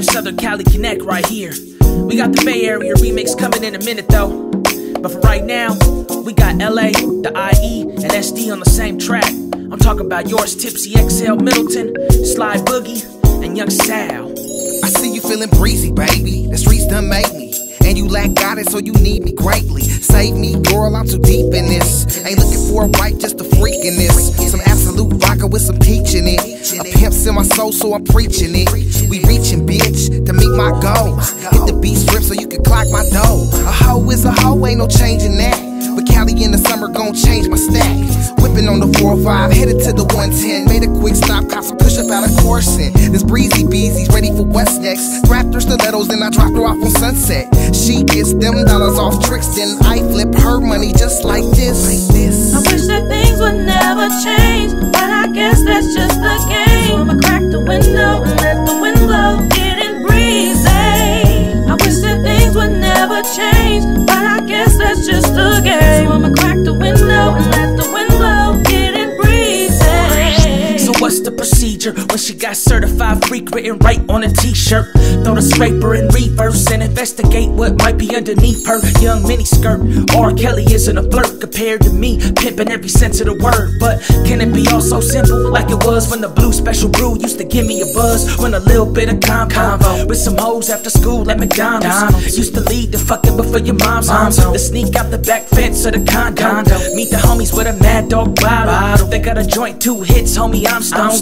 Southern Cali Connect right here. We got the Bay Area remix coming in a minute though. But for right now, we got LA, the IE, and SD on the same track. I'm talking about yours, Tipsy XL Middleton, Sly Boogy, and Young Sau. I see you feeling breezy, baby. The streets done made me. And you lack guidance, so you need me greatly. Save me, girl, I'm too deep in this. Ain't looking for a wife, just a freak in this. Some Absolut vodka with some peach in it. A pimp's in my soul, so I'm preaching it. We reaching, bitch, to meet my goals. Hit the beat strip so you can clock my dough. A hoe is a hoe, ain't no changing that. But Cali in the summer gon' change my stack. Whipping on the 405, headed to the 110. Made a quick stop, cops a push up out of Carson. This breezy beezy's ready for what's next. Strapped her stilettos, then I dropped her off on Sunset. She gets them dollars off tricks, then I flip her money just like this. Like this. I wish that things would never change, the procedure when she got certified freak written right on a t-shirt? Throw the scraper in reverse and investigate what might be underneath her young mini skirt. R. Kelly isn't a flirt compared to me, pimping every sense of the word. But can it be all so simple like it was when the blue special brew used to give me a buzz? When a little bit of combo with some hoes after school at McDonald's used to lead to fucking before your mom's home. To sneak out the back fence of the condo. Meet the homies with a mad dog bottle. They got a joint, two hits, homie. I'm stoned.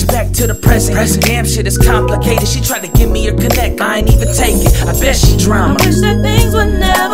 Flashback to the present. Damn shit is complicated. She tried to give me a connect. I ain't even take it. I bet she drama. I wish that things would never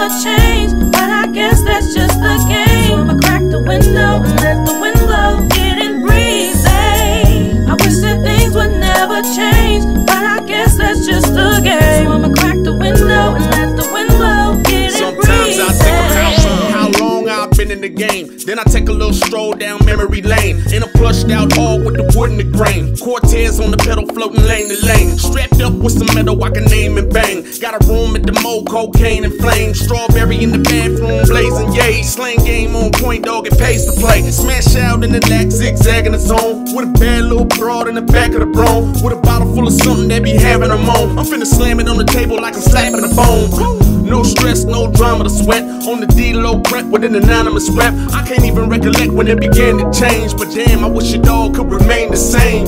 game. Then I take a little stroll down memory lane. In a plushed out hall with the wood and the grain. Cortez on the pedal floating lane to lane. Strapped up with some metal I can name and bang. Got a room at the mo, cocaine and flame. Strawberry in the bathroom, blazing yay. Slang game on point, dog, it pays to play. Smash out in the lack, zigzag in the zone. With a bad little broad in the back of the bro. With a bottle full of something that be having a moan. I'm finna slam it on the table like I'm slapping a bone. No stress, no drama to sweat. On the D-low prep with an anonymous rep. I can't even recollect when it began to change. But damn, I wish it all could remain the same.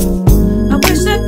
I wish that